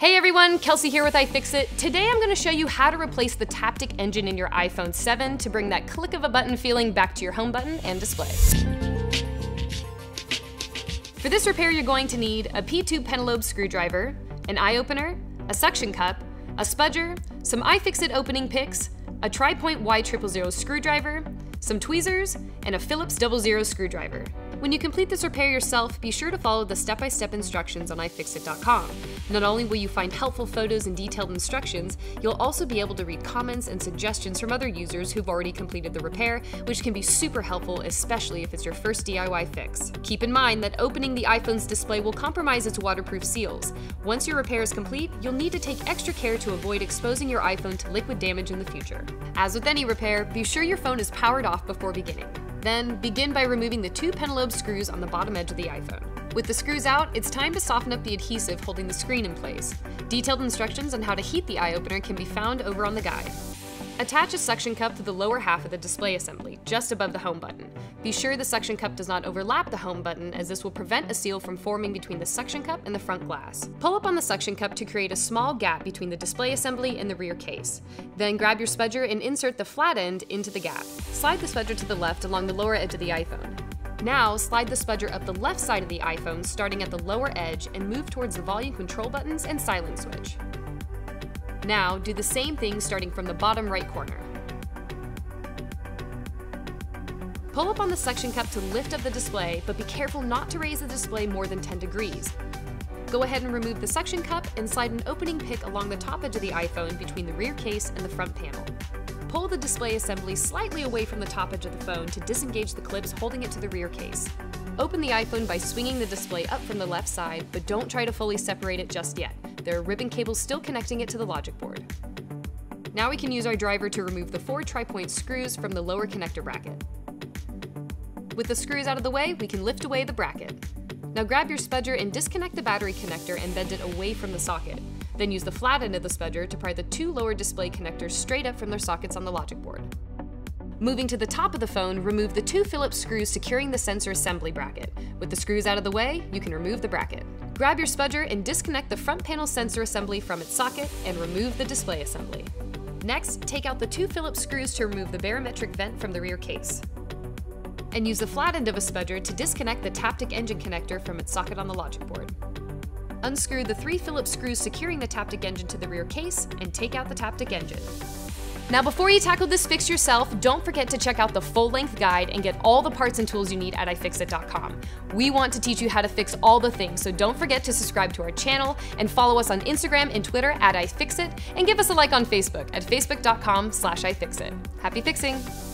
Hey everyone, Kelsey here with iFixit. Today I'm going to show you how to replace the Taptic engine in your iPhone 7 to bring that click of a button feeling back to your home button and display. For this repair you're going to need a P2 Pentalobe screwdriver, an iOpener, a suction cup, a spudger, some iFixit opening picks, a tri-point Y000 screwdriver, some tweezers, and a Phillips 00 screwdriver. When you complete this repair yourself, be sure to follow the step-by-step instructions on iFixit.com. Not only will you find helpful photos and detailed instructions, you'll also be able to read comments and suggestions from other users who've already completed the repair, which can be super helpful, especially if it's your first DIY fix. Keep in mind that opening the iPhone's display will compromise its waterproof seals. Once your repair is complete, you'll need to take extra care to avoid exposing your iPhone to liquid damage in the future. As with any repair, be sure your phone is powered off before beginning. Then, begin by removing the two pentalobe screws on the bottom edge of the iPhone. With the screws out, it's time to soften up the adhesive holding the screen in place. Detailed instructions on how to heat the iOpener can be found over on the guide. Attach a suction cup to the lower half of the display assembly, just above the home button. Be sure the suction cup does not overlap the home button as this will prevent a seal from forming between the suction cup and the front glass. Pull up on the suction cup to create a small gap between the display assembly and the rear case. Then grab your spudger and insert the flat end into the gap. Slide the spudger to the left along the lower edge of the iPhone. Now, slide the spudger up the left side of the iPhone starting at the lower edge and move towards the volume control buttons and silent switch. Now, do the same thing starting from the bottom right corner. Pull up on the suction cup to lift up the display, but be careful not to raise the display more than 10 degrees. Go ahead and remove the suction cup and slide an opening pick along the top edge of the iPhone between the rear case and the front panel. Pull the display assembly slightly away from the top edge of the phone to disengage the clips holding it to the rear case. Open the iPhone by swinging the display up from the left side, but don't try to fully separate it just yet. There are ribbon cables still connecting it to the logic board. Now we can use our driver to remove the four tri-point screws from the lower connector bracket. With the screws out of the way, we can lift away the bracket. Now grab your spudger and disconnect the battery connector and bend it away from the socket. Then use the flat end of the spudger to pry the two lower display connectors straight up from their sockets on the logic board. Moving to the top of the phone, remove the two Phillips screws securing the sensor assembly bracket. With the screws out of the way, you can remove the bracket. Grab your spudger and disconnect the front panel sensor assembly from its socket and remove the display assembly. Next, take out the two Phillips screws to remove the barometric vent from the rear case. And use the flat end of a spudger to disconnect the Taptic engine connector from its socket on the logic board. Unscrew the three Phillips screws securing the Taptic engine to the rear case and take out the Taptic engine. Now before you tackle this fix yourself, don't forget to check out the full-length guide and get all the parts and tools you need at iFixit.com. We want to teach you how to fix all the things, so don't forget to subscribe to our channel and follow us on Instagram and Twitter at iFixit and give us a like on Facebook at facebook.com slash iFixit. Happy fixing!